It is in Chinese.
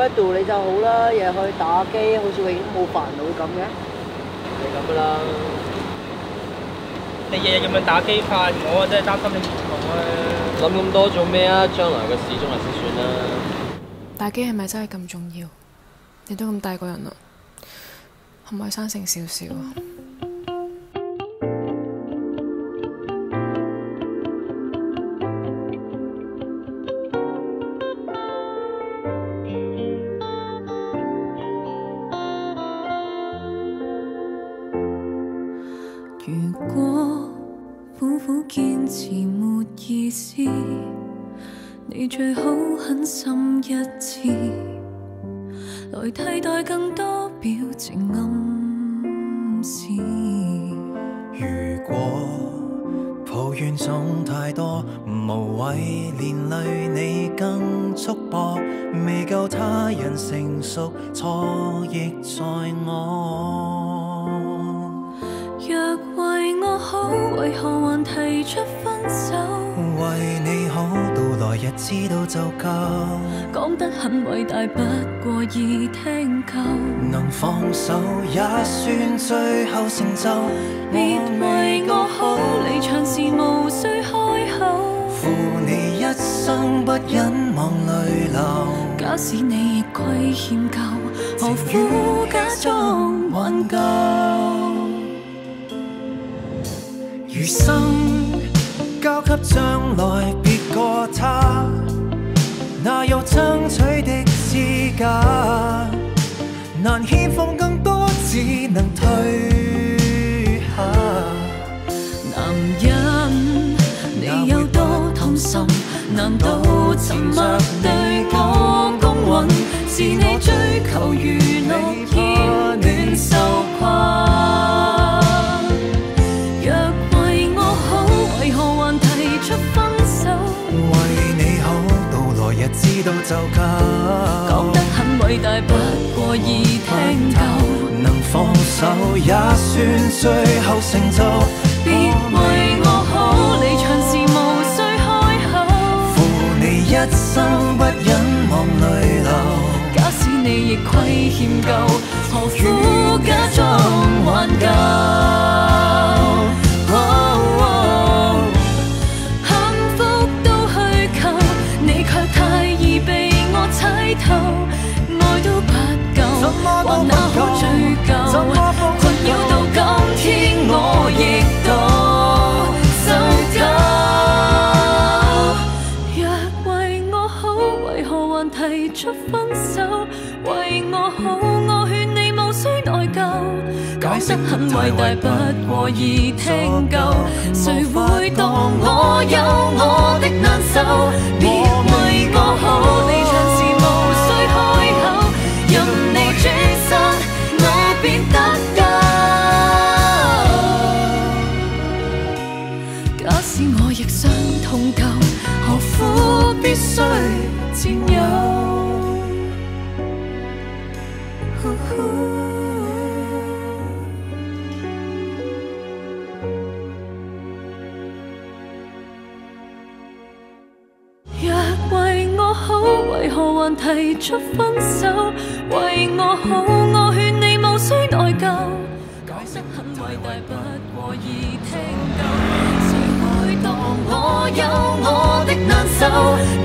Wedo 你就好啦，日日去打機，好似永遠都冇煩惱咁嘅。係咁噶啦。你日日咁樣打機派我，真係擔心你唔同啊！諗咁多做咩啊？將來嘅事終係先算啦。打機係咪真係咁重要？你都咁大個人啦，可唔可以生性少少啊？如果苦苦堅持沒意思，你最好狠心一次，來替代更多表情暗示。如果抱怨总太多，無謂連累你更束縛，未夠他人成熟，錯亦在我。若為我好，為何還提出分手？為你好，到來日知道就夠。講得很偉大，不過易聽夠。能放手也算最後成就。別為我好，離場時無需開口。負你一生不忍望淚流。假使你亦虧欠夠，何苦假裝挽救？余生交給將來別過他，哪有爭取的資格？難欠放更多，只能退下。男人，你有多痛心？難道沉默對我公允？是你追求如諾知道就夠。講得很偉大，不過易聽夠。能放手也算最後成就。別為我好，離場時無需開口。負你一生不忍望淚流。假使你亦虧欠夠，何苦我猜透，愛都不夠，還哪可追究？困擾到今天，我亦都受夠。若為我好，為何還提出分手？為我好，我勸你無需內疚。講得很偉大，不過易聽夠。誰會當我有我的難受？別為我好，我亦想痛夠，何苦必須占有？若為我好，為何還提出分手？為我好，我勸你無需內疚。講得很偉大，不過易聽夠。有我的难受。